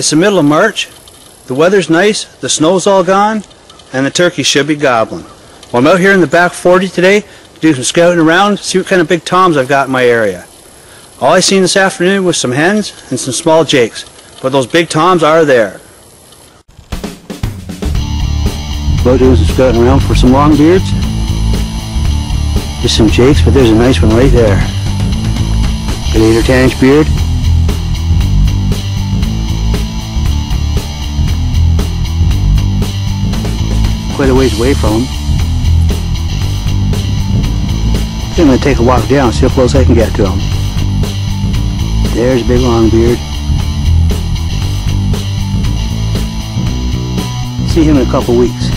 It's the middle of March. The weather's nice, the snow's all gone, and the turkeys should be gobbling. Well, I'm out here in the back 40 today to do some scouting around, see what kind of big toms I've got in my area. All I seen this afternoon was some hens and some small jakes, but those big toms are there. About doing some scouting around for some long beards. Just some jakes, but there's a nice one right there. An 8 or 10 inch beard. Quite a ways away from him. I'm going to take a walk down, see how close I can get to him. There's big long beard. See him in a couple weeks.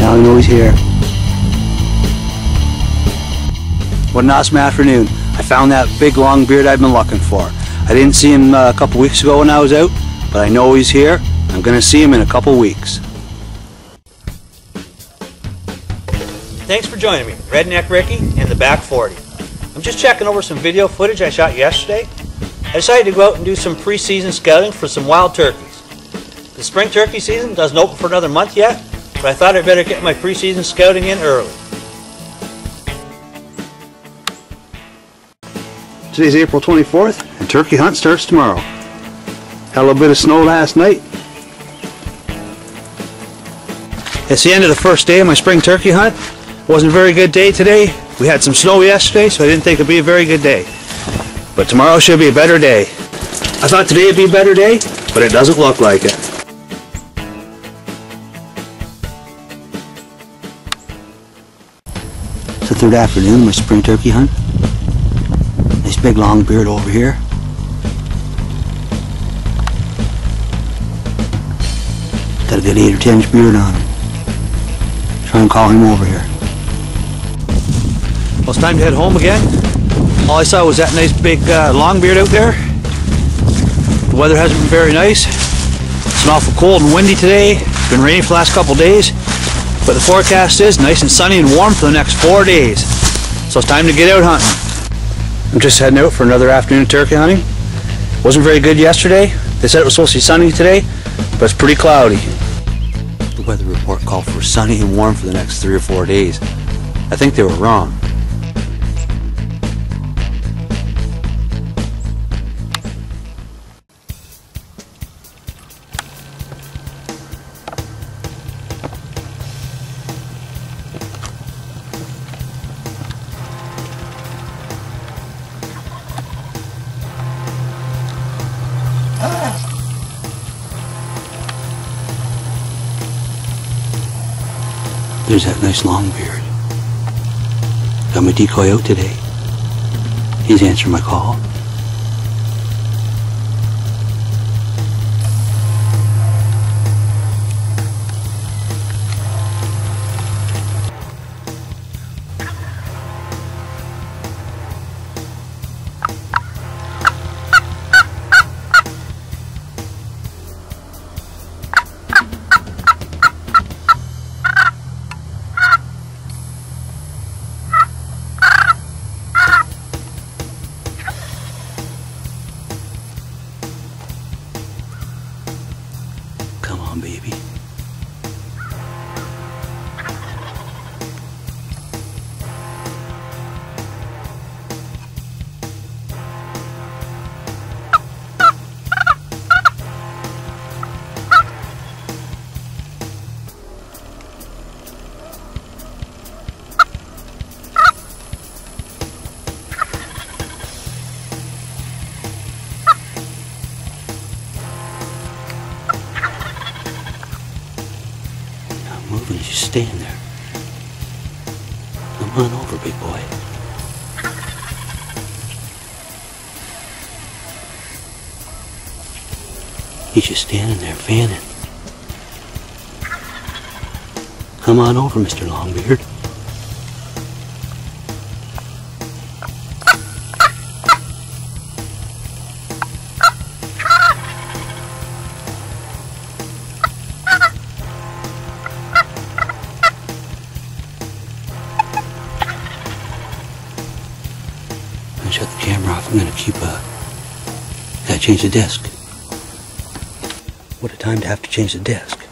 Now I know he's here. What an awesome afternoon. I found that big long beard I've been looking for. I didn't see him uh, a couple weeks ago when I was out, but I know he's here. I'm going to see him in a couple weeks. Thanks for joining me, Redneck Ricky in the back 40. I'm just checking over some video footage I shot yesterday. I decided to go out and do some pre-season scouting for some wild turkeys. The spring turkey season doesn't open for another month yet, but I thought I'd better get my pre-season scouting in early. Today's April 24th, and turkey hunt starts tomorrow. Had a little bit of snow last night. It's the end of the first day of my spring turkey hunt. Wasn't a very good day today. We had some snow yesterday, so I didn't think it'd be a very good day. But tomorrow should be a better day. I thought today would be a better day, but it doesn't look like it. It's the third afternoon of my spring turkey hunt. Big long beard over here. Got a good 8 or 10 inch beard on him. Try and call him over here. Well, it's time to head home again. All I saw was that nice big uh, long beard out there. The weather hasn't been very nice. It's an awful cold and windy today. It's been raining for the last couple days. But the forecast is nice and sunny and warm for the next four days. So it's time to get out hunting. I'm just heading out for another afternoon of turkey hunting. Wasn't very good yesterday. They said it was supposed to be sunny today, but it's pretty cloudy. The weather report called for sunny and warm for the next three or four days. I think they were wrong. There's that nice long beard. Got my decoy out today. He's answering my call. Moving, just staying there. Come on over, big boy. He's just standing there fanning. Come on over, Mr. Longbeard. I'm gonna keep, uh, gotta change the desk. What a time to have to change the disc.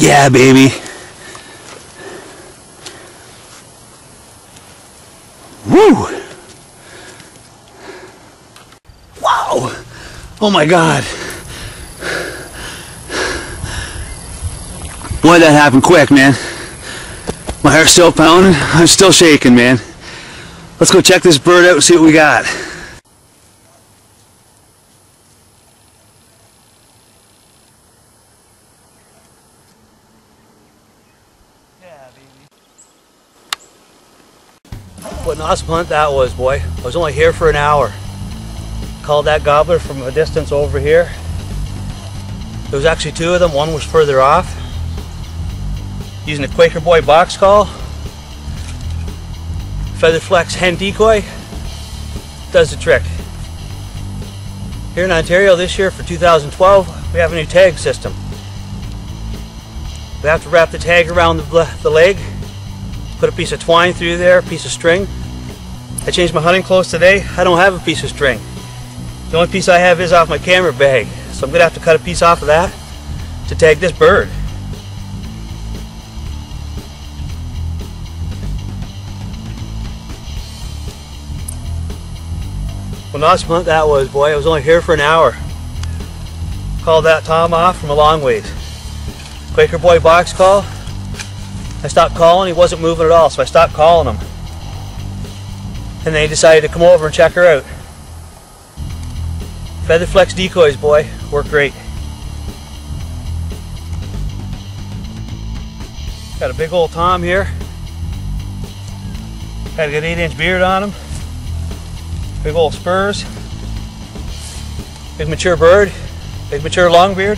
Yeah, baby. Woo! Wow! Oh my god. Why'd that happen quick, man? My heart's still pounding. I'm still shaking, man. Let's go check this bird out and see what we got. Awesome hunt that was, boy. I was only here for an hour. Called that gobbler from a distance over here. There was actually two of them. One was further off. Using a Quaker Boy box call. Feather Flex hen decoy. Does the trick. Here in Ontario this year for 2012, we have a new tag system. We have to wrap the tag around the, the leg, put a piece of twine through there, a piece of string. I changed my hunting clothes today. I don't have a piece of string. The only piece I have is off my camera bag. So I'm to have to cut a piece off of that to tag this bird. Well, nice month that was, boy. I was only here for an hour. Called that Tom off from a long ways. Quaker Boy box call. I stopped calling, he wasn't moving at all, so I stopped calling him. And they decided to come over and check her out. Featherflex decoys, boy, work great. Got a big old Tom here. Got a good 8 inch beard on him. Big old spurs. Big mature bird. Big mature longbeard.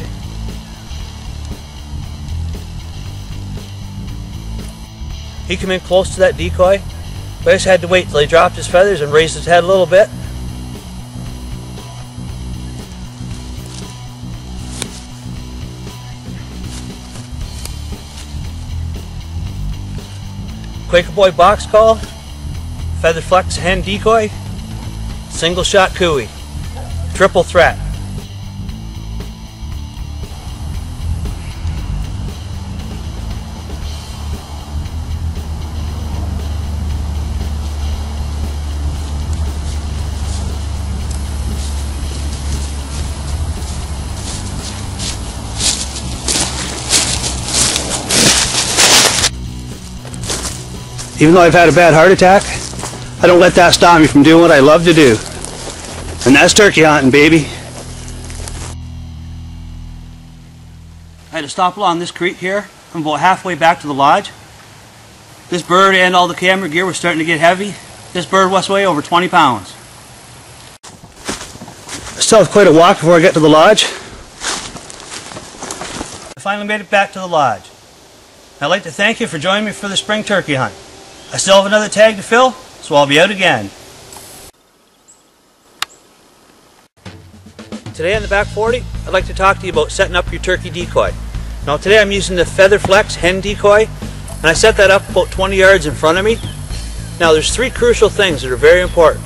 He came in close to that decoy. I just had to wait till he dropped his feathers and raised his head a little bit. Quaker Boy box call, Feather Flex hen decoy, single shot cooey, triple threat. Even though I've had a bad heart attack, I don't let that stop me from doing what I love to do. And that's turkey hunting, baby. I had to stop along this creek here. I'm about halfway back to the lodge. This bird and all the camera gear was starting to get heavy. This bird was weigh over 20 pounds. I still have quite a walk before I get to the lodge. I finally made it back to the lodge. I'd like to thank you for joining me for the spring turkey hunt. I still have another tag to fill, so I'll be out again. Today on the Back 40, I'd like to talk to you about setting up your turkey decoy. Now today I'm using the Feather Flex hen decoy, and I set that up about 20 yards in front of me. Now there's three crucial things that are very important.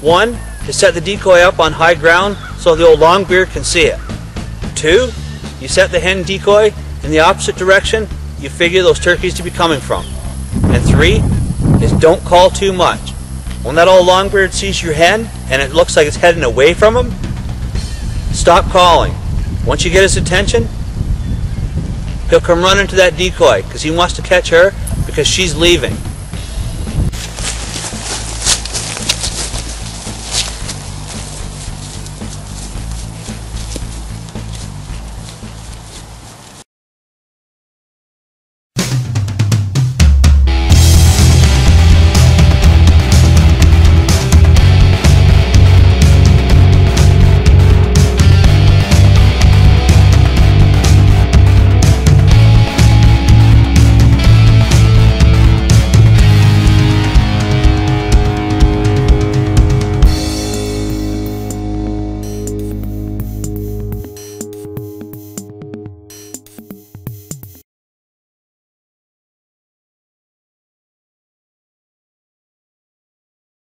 One, to set the decoy up on high ground so the old longbeard can see it. Two, you set the hen decoy in the opposite direction you figure those turkeys to be coming from. And three is don't call too much. When that old longbeard sees your hen and it looks like it's heading away from him, stop calling. Once you get his attention, he'll come running to that decoy because he wants to catch her because she's leaving.